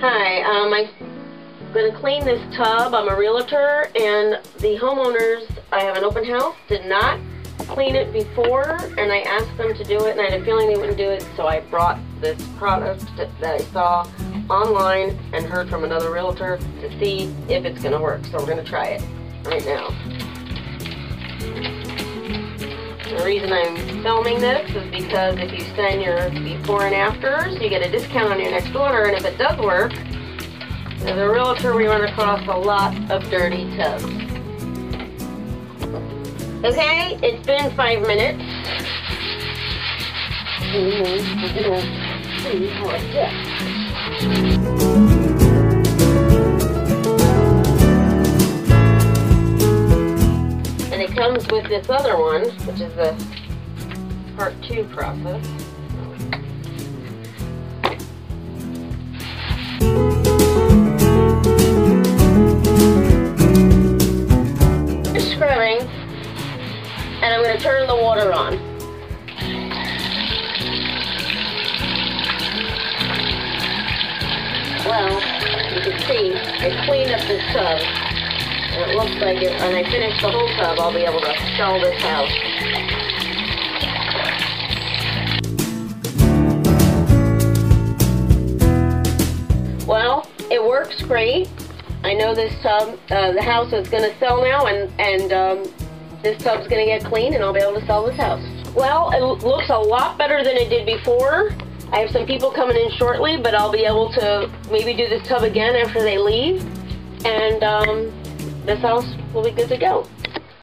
Hi, um, I'm going to clean this tub. I'm a realtor, and the homeowners, I have an open house, did not clean it before, and I asked them to do it, and I had a feeling they wouldn't do it, so I brought this product that I saw online and heard from another realtor to see if it's going to work. So we're going to try it right now. Reason I'm filming this is because if you send your before and afters, you get a discount on your next order, and if it does work, as a realtor, we run across a lot of dirty tubs. Okay, it's been five minutes. See how it gets. comes with this other one, which is the part two process. Scrubbing, and I'm going to turn the water on. Well, you can see, I cleaned up this tub it looks like when I finish the whole tub, I'll be able to sell this house. Well, it works great. I know this tub, uh, the house is going to sell now, and, and um, this tub's going to get clean, and I'll be able to sell this house. Well, it looks a lot better than it did before. I have some people coming in shortly, but I'll be able to maybe do this tub again after they leave. And um, this house will be good to go.